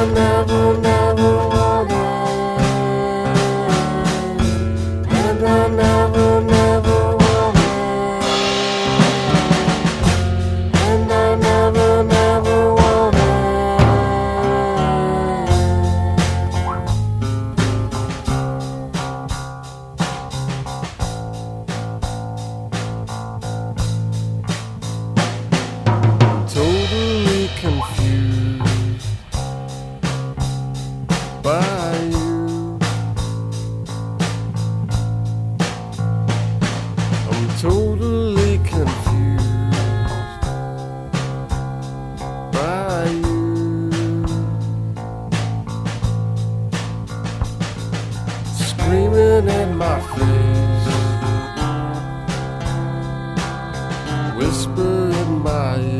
I'm Screaming in my face, whisper in my ear.